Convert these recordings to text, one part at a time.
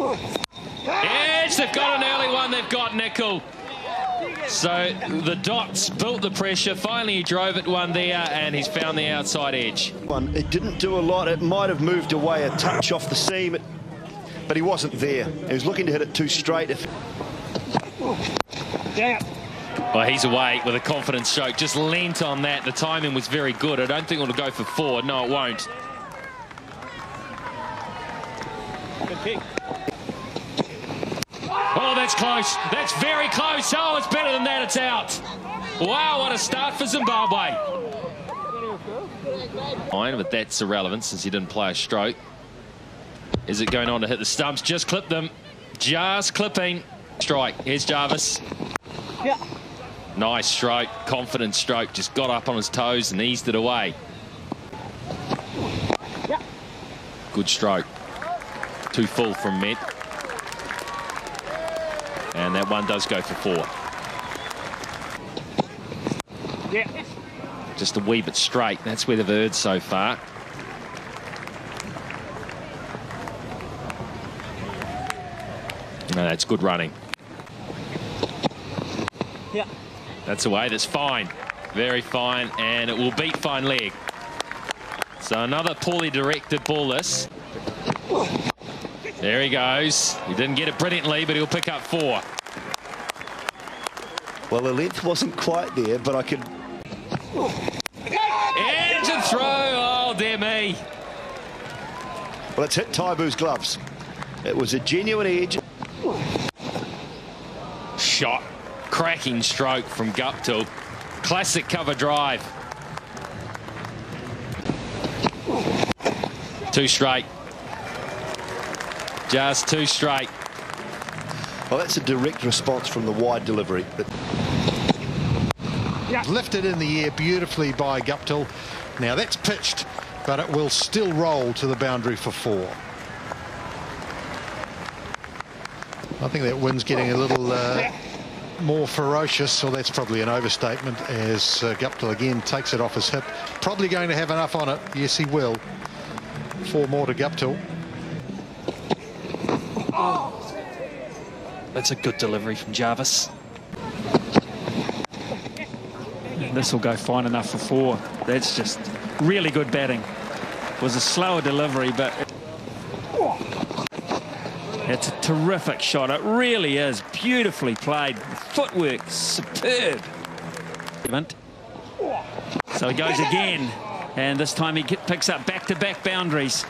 Edge, they've got an early one, they've got Nicol. So the dots built the pressure. Finally, he drove it one there, and he's found the outside edge. It didn't do a lot. It might have moved away a touch off the seam, but he wasn't there. He was looking to hit it too straight. If... Well, he's away with a confidence stroke. Just leant on that. The timing was very good. I don't think it'll go for four. No, it won't. Good kick. That's close. That's very close. Oh, it's better than that. It's out. Wow, what a start for Zimbabwe. Fine, but that's irrelevant since he didn't play a stroke. Is it going on to hit the stumps? Just clip them. Just clipping. Strike. Here's Jarvis. Yeah. Nice stroke. Confident stroke. Just got up on his toes and eased it away. Yeah. Good stroke. Too full from Meth. And that one does go for four. Yeah. Just a wee bit straight. That's where they've erred so far. No, that's good running. Yeah. That's away. That's fine. Very fine. And it will beat fine leg. So another poorly directed ball this. There he goes. He didn't get it brilliantly, but he'll pick up four. Well, the length wasn't quite there, but I could... Engine throw. Oh, dear me. Well, it's hit Taibu's gloves. It was a genuine edge. Shot. Cracking stroke from Guptill. Classic cover drive. Two straight. Just two straight. Well, that's a direct response from the wide delivery. But... Yeah. Lifted in the air beautifully by Guptill. Now that's pitched, but it will still roll to the boundary for four. I think that wind's getting a little uh, more ferocious, or that's probably an overstatement, as uh, Guptill again takes it off his hip. Probably going to have enough on it. Yes, he will. Four more to Guptill. That's a good delivery from Jarvis. This will go fine enough for four. That's just really good batting. It was a slower delivery, but it's a terrific shot. It really is beautifully played. Footwork superb. So he goes again, and this time he picks up back-to-back -back boundaries.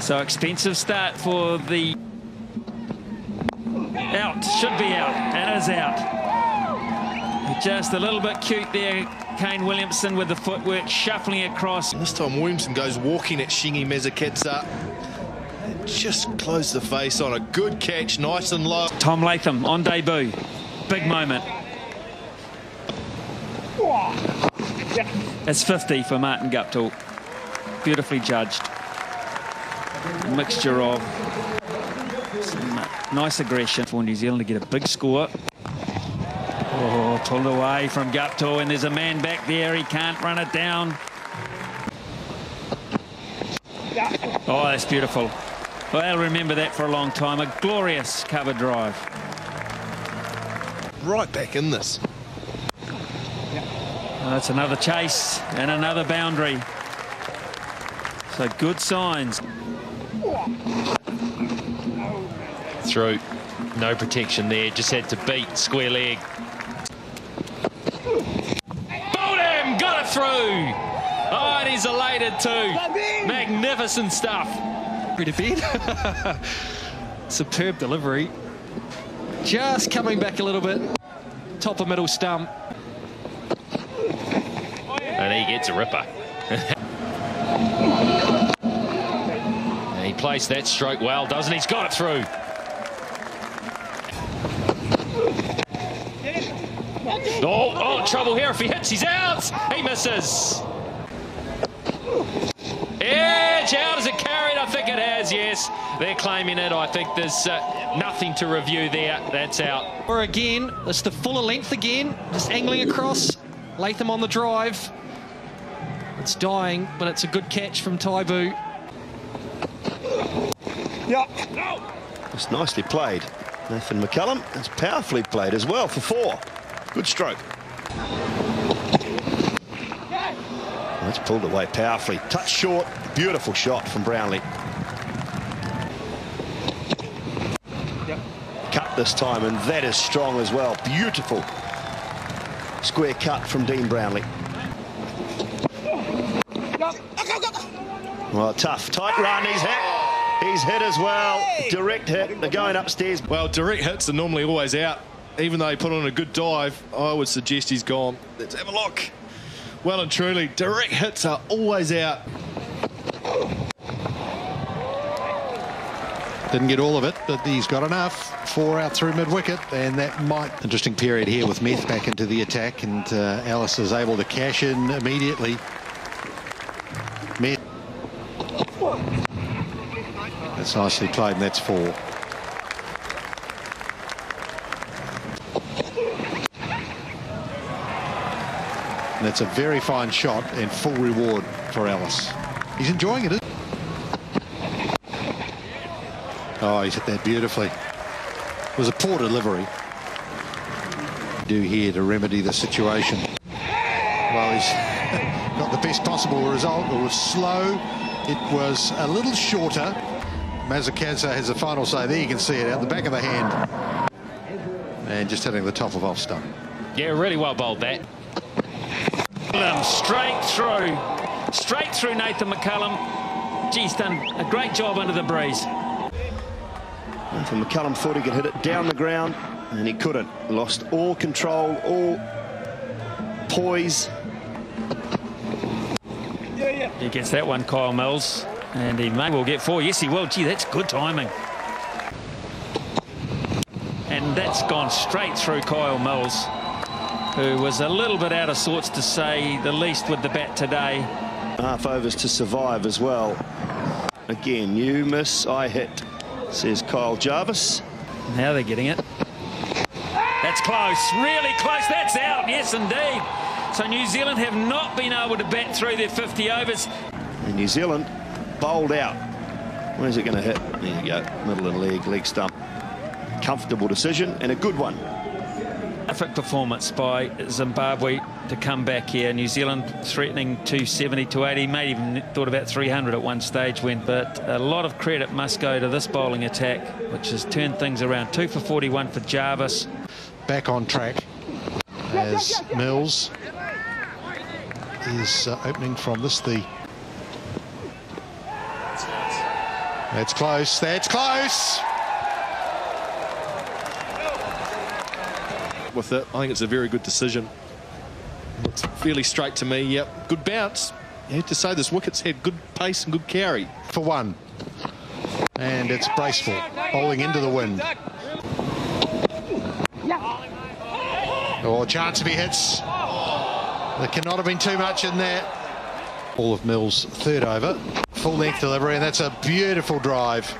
So expensive start for the should be out, and is out. Just a little bit cute there, Kane Williamson with the footwork shuffling across. And this time Williamson goes walking at Shingi Masakadza. Just close the face on a good catch, nice and low. Tom Latham on debut. Big moment. It's 50 for Martin Guptill. Beautifully judged. A mixture of nice aggression for New Zealand to get a big score. Oh, pulled away from Guptill, and there's a man back there. He can't run it down. Oh, that's beautiful. Well, I'll remember that for a long time. A glorious cover drive. Right back in this. Oh, that's another chase and another boundary. So good signs. Through. No protection there. Just had to beat square leg. Bowled him! Got it through! Oh, and he's elated too. Magnificent stuff. Pretty bit. Superb delivery. Just coming back a little bit. Top of middle stump. And he gets a ripper. he placed that stroke well, doesn't he? He's got it through. Oh, oh, trouble here. If he hits, he's out. He misses. Edge out. Has it carried? I think it has, yes. They're claiming it. I think there's uh, nothing to review there. That's out. Or again, it's the fuller length again. Just angling across. Latham on the drive. It's dying, but it's a good catch from Taibu. Yeah. It's nicely played. Nathan McCullum, it's powerfully played as well for four. Good stroke. That's pulled away powerfully. Touch short, beautiful shot from Brownlie. Yep. Cut this time, and that is strong as well. Beautiful square cut from Dean Brownlie. Well, tough, tight run. He's hit. He's hit as well. Direct hit. They're going upstairs. Well, direct hits are normally always out. Even though he put on a good dive, I would suggest he's gone. Let's have a look. Well and truly, direct hits are always out. Didn't get all of it, but he's got enough. Four out through mid-wicket, and that might... Interesting period here with Meth back into the attack, and uh, Ellis is able to cash in immediately. Meth. That's nicely played, and that's four. And that's a very fine shot and full reward for Ellis. He's enjoying it. Oh, he's hit that beautifully. It was a poor delivery. Do here to remedy the situation. Well, he's got the best possible result. It was slow. It was a little shorter. Masakadza has the final say. There you can see it out the back of the hand. And just hitting the top of off stump. Yeah, really well bowled that. Straight through. Straight through Nathan McCullum. Geez, done a great job under the breeze. Nathan McCullum thought he could hit it down the ground, and he couldn't. Lost all control, all poise. He gets that one, Kyle Mills. And he may well get four. Yes, he will. Gee, that's good timing. And that's gone straight through Kyle Mills, who was a little bit out of sorts, to say the least, with the bat today. Half overs to survive as well. Again, you miss, I hit, says Kyle Jarvis. Now they're getting it. That's close, really close. That's out, yes, indeed. So New Zealand have not been able to bat through their 50 overs. And New Zealand bowled out. Where's it going to hit? There you go, middle and leg, leg stump. Comfortable decision and a good one. Perfect performance by Zimbabwe to come back here. New Zealand threatening 270 to 80, may even thought about 300 at one stage when, but a lot of credit must go to this bowling attack, which has turned things around. Two for 41 for Jarvis. Back on track as Mills is uh, opening from this the that's close that's close With it, I think it's a very good decision. Looks fairly straight to me. Yep, good bounce. You have to say this wicket's had good pace and good carry. for one. And it's Bracewell bowling into the wind. Oh chance if he hits. There cannot have been too much in there. All of Mills third over. Full length delivery and that's a beautiful drive.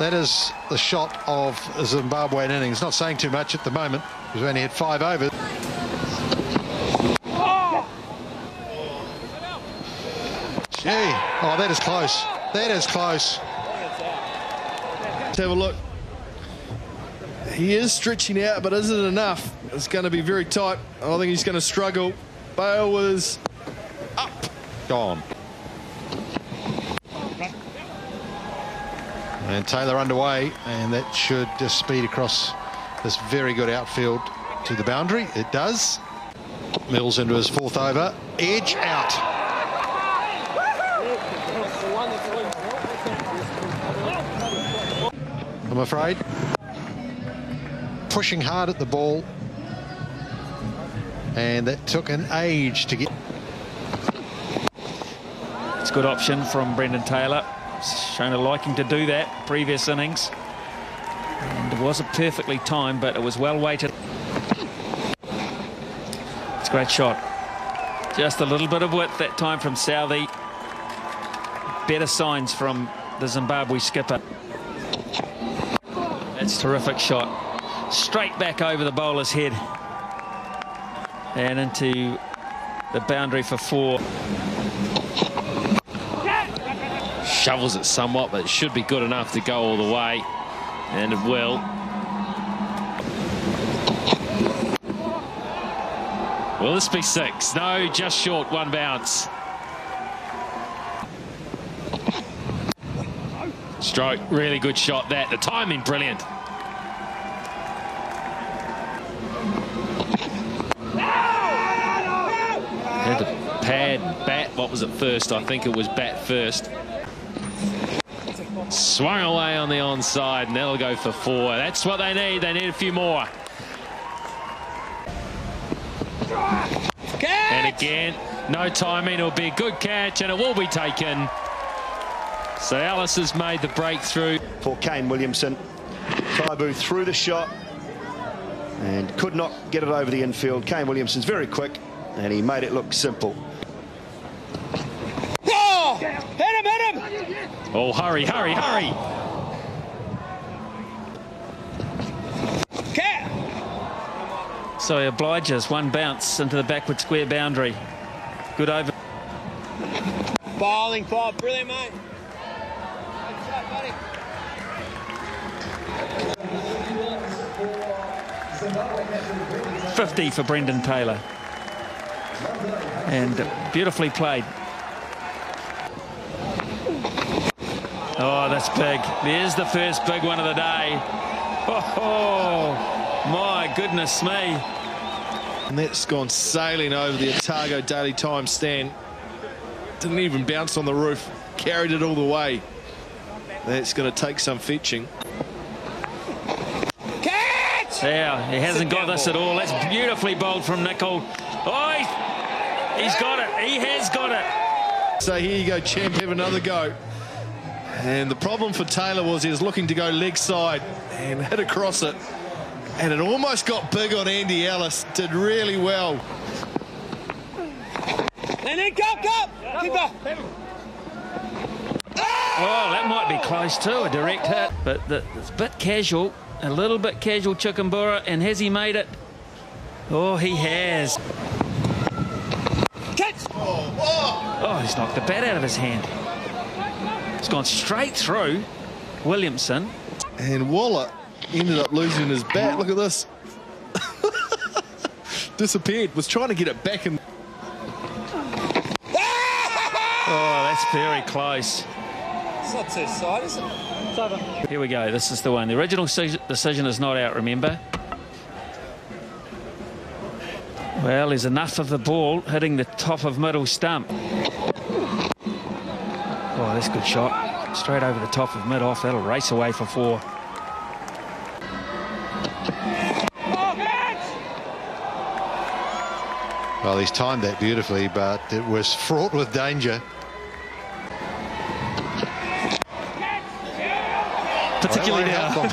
That is the shot of Zimbabwean innings. Not saying too much at the moment we only had five overs Gee, oh, that is close. That is close. Let's have a look. He is stretching out, but is it enough? It's going to be very tight. I think he's going to struggle. Bale was up. Gone. And Taylor underway, and that should just speed across this very good outfield to the boundary. It does. Mills into his fourth over. Edge out. I'm afraid. Pushing hard at the ball. And that took an age to get. It's a good option from Brendan Taylor. Shown a liking to do that previous innings. It wasn't perfectly timed, but it was well weighted. It's a great shot. Just a little bit of width that time from Southee. Better signs from the Zimbabwe skipper. That's terrific shot. Straight back over the bowler's head. And into the boundary for four. shovels it somewhat, but it should be good enough to go all the way. And it will. Will this be six? No, just short, one bounce. Stroke, really good shot that. The timing, brilliant. Had to pad, bat, what was it first? I think it was bat first. Swung away on the onside, and that'll go for four. That's what they need. They need a few more. And again, no timing. It'll be a good catch, and it will be taken. So Ellis has made the breakthrough. For Kane Williamson. Taibu threw the shot and could not get it over the infield. Kane Williamson's very quick, and he made it look simple. Oh! Hit him, hit him! Oh, hurry, hurry, hurry. Cat! So he obliges one bounce into the backward square boundary. Good over. Bowling, Bob. Brilliant, mate. Good shot, buddy. 50 for Brendan Taylor. And beautifully played. Oh, that's big. There's the first big one of the day. Oh, my goodness me. And that's gone sailing over the Otago Daily Times stand. Didn't even bounce on the roof. Carried it all the way. That's going to take some fetching. Catch! Yeah, he hasn't got this at all. That's beautifully bowled from Nicol. Oh, he's, he's got it. He has got it. So here you go, champ, have another go. And the problem for Taylor was he was looking to go leg side and hit across it. And it almost got big on Andy Ellis. Did really well. And then go, go! Keeper! Oh, that might be close too, a direct hit. But the, it's a bit casual, a little bit casual Chigumbura. And has he made it? Oh, he has. Catch! Oh, he's knocked the bat out of his hand. It's gone straight through Williamson. And Waller ended up losing his bat. Look at this. Disappeared. Was trying to get it back in. Oh, that's very close. It's not too side, is it? It's over. Here we go. This is the one. The original decision is not out, remember? Well, there's enough of the ball hitting the top of middle stump. Oh, that's a good shot. Straight over the top of mid off. That'll race away for four. Well, he's timed that beautifully, but it was fraught with danger. Particularly now.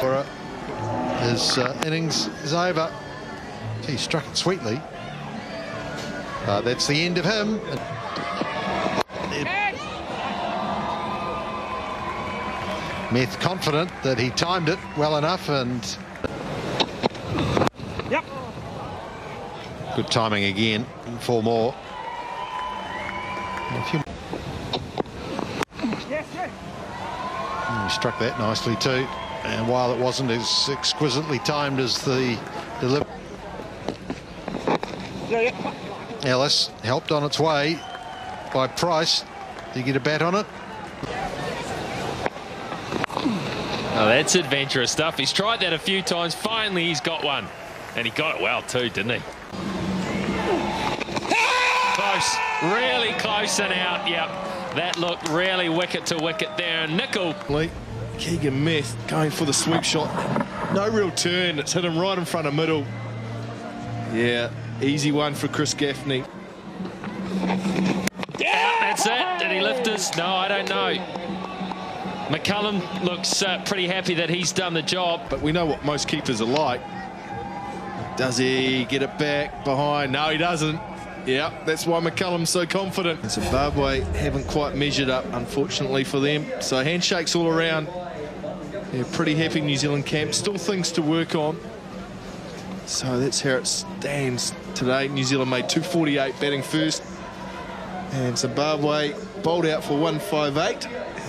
For, His uh, innings is over. He struck it sweetly. Uh, that's the end of him. Meth confident that he timed it well enough and Yep. good timing again. Four more. A few Yes, yes. He struck that nicely too. And while it wasn't as exquisitely timed as the delivery, Yeah, yeah. Ellis helped on its way by Price. Did you get a bat on it? Oh, that's adventurous stuff. He's tried that a few times. Finally, he's got one. And he got it well too, didn't he? Close. Really close and out. Yep. That looked really wicket to wicket there. And Nicol. Lee, Keegan Meth going for the sweep shot. No real turn. It's hit him right in front of middle. Yeah, easy one for Chris Gaffaney. Out, that's it. Did he lift us? No, I don't know. McCullum looks uh, pretty happy that he's done the job. But we know what most keepers are like. Does he get it back behind? No, he doesn't. Yeah, that's why McCullum's so confident. And Zimbabwe haven't quite measured up, unfortunately, for them. So handshakes all around. Yeah, pretty happy New Zealand camp. Still things to work on. So that's how it stands today. New Zealand made 248 batting first. And Zimbabwe bowled out for 158.